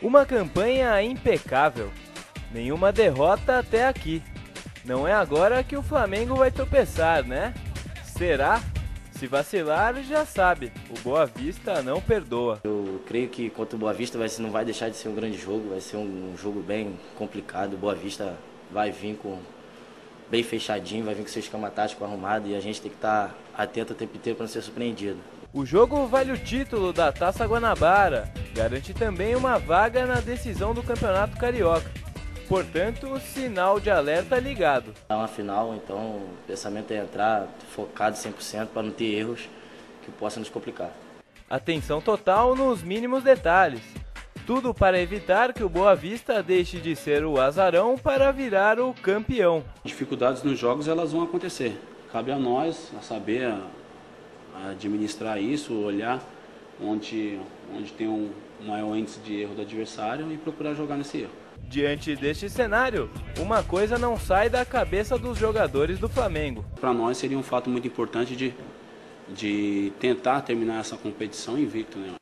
Uma campanha impecável. Nenhuma derrota até aqui. Não é agora que o Flamengo vai tropeçar, né? Será? Se vacilar, já sabe. O Boa Vista não perdoa. Eu creio que contra o Boa Vista vai, não vai deixar de ser um grande jogo. Vai ser um, jogo bem complicado. O Boa Vista vai vir com bem fechadinho, vai vir com seu esquema tático arrumado e a gente tem que estar atento o tempo inteiro para não ser surpreendido. O jogo vale o título da Taça Guanabara, garante também uma vaga na decisão do Campeonato Carioca. Portanto, sinal de alerta ligado. É uma final, então o pensamento é entrar focado 100% para não ter erros que possam nos complicar. Atenção total nos mínimos detalhes. Tudo para evitar que o Boa Vista deixe de ser o azarão para virar o campeão. Dificuldades nos jogos elas vão acontecer. Cabe a nós a saber administrar isso, olhar onde, onde tem um maior índice de erro do adversário e procurar jogar nesse erro. Diante deste cenário, uma coisa não sai da cabeça dos jogadores do Flamengo. Para nós seria um fato muito importante de, de tentar terminar essa competição invicto. Né?